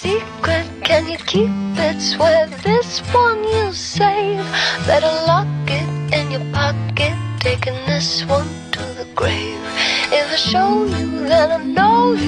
secret, can you keep it? Swear this one you save. Better lock it in your pocket, taking this one to the grave. If I show you, then I know you.